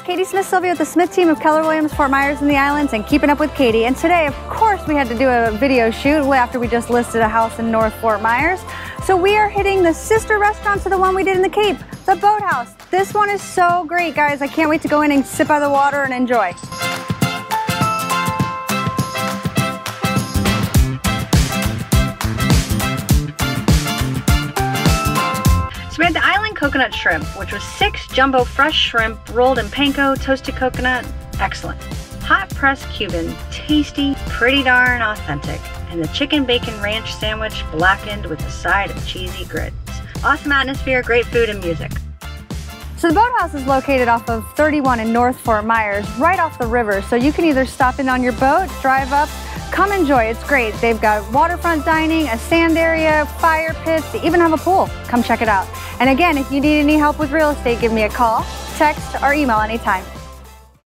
Katie Smith Sylvia with the Smith team of Keller Williams, Fort Myers, and the Islands, and keeping up with Katie. And today, of course, we had to do a video shoot after we just listed a house in North Fort Myers. So we are hitting the sister restaurant to the one we did in the Cape, the Boathouse. This one is so great, guys. I can't wait to go in and sip of the water and enjoy. We had the island coconut shrimp, which was six jumbo fresh shrimp rolled in panko, toasted coconut. Excellent. Hot pressed Cuban, tasty, pretty darn authentic. And the chicken bacon ranch sandwich blackened with a side of cheesy grits. Awesome atmosphere, great food and music. So the boathouse is located off of 31 in North Fort Myers, right off the river. So you can either stop in on your boat, drive up, Come enjoy, it's great. They've got waterfront dining, a sand area, fire pits, they even have a pool. Come check it out. And again, if you need any help with real estate, give me a call, text, or email anytime.